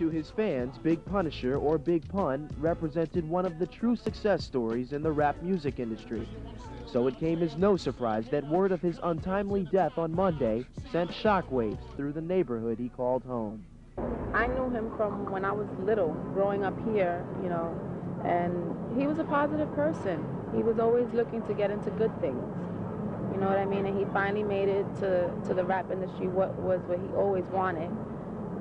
To his fans, Big Punisher or Big Pun represented one of the true success stories in the rap music industry. So it came as no surprise that word of his untimely death on Monday sent shockwaves through the neighborhood he called home. I knew him from when I was little, growing up here, you know, and he was a positive person. He was always looking to get into good things. You know what I mean? And he finally made it to, to the rap industry, what was what he always wanted.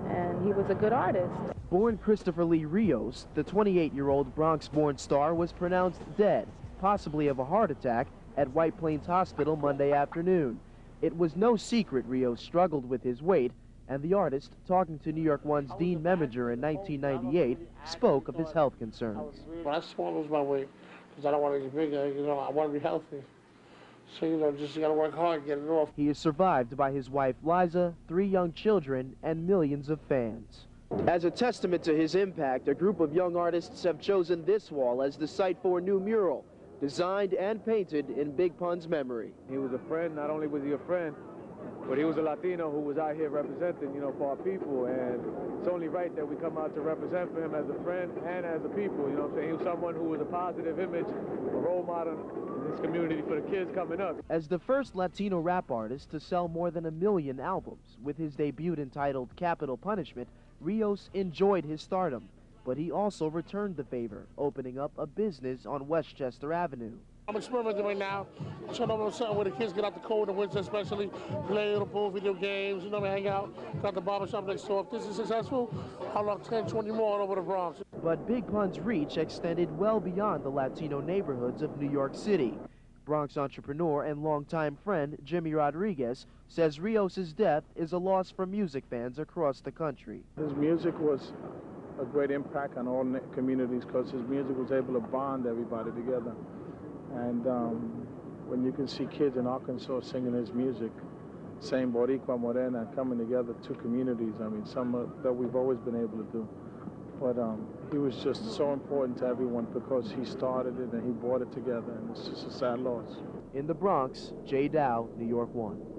And he was a good artist. Born Christopher Lee Rios, the 28-year-old Bronx-born star was pronounced dead, possibly of a heart attack, at White Plains Hospital Monday afternoon. It was no secret Rios struggled with his weight, and the artist, talking to New York One's Dean Meminger in 1998, spoke of his health concerns. But I just want to lose my weight because I don't want to get bigger. You know, I want to be healthy. So, you know, just got to work hard, get it off. He is survived by his wife Liza, three young children, and millions of fans. As a testament to his impact, a group of young artists have chosen this wall as the site for a new mural, designed and painted in Big Pun's memory. He was a friend. Not only was he a friend, but he was a Latino who was out here representing, you know, for our people. And it's only right that we come out to represent for him as a friend and as a people. You know what I'm saying? He was someone who was a positive image, a role model in this community for the kids coming up. As the first Latino rap artist to sell more than a million albums, with his debut entitled Capital Punishment, Rios enjoyed his stardom. But he also returned the favor, opening up a business on Westchester Avenue. I'm experimenting right now, trying to open something where the kids get out the cold in the winter, especially play little pool, video games, you know, hang out, got the barbershop next door. If this is successful, I'll lock 10, 20 more all over the Bronx. But Big Pun's reach extended well beyond the Latino neighborhoods of New York City. Bronx entrepreneur and longtime friend Jimmy Rodriguez says Rios' death is a loss for music fans across the country. His music was a great impact on all communities because his music was able to bond everybody together. And um, when you can see kids in Arkansas singing his music, saying Boricua Morena, coming together, two communities, I mean, some that we've always been able to do. But um, he was just so important to everyone because he started it and he brought it together, and it's just a sad loss. In the Bronx, Jay Dow, New York 1.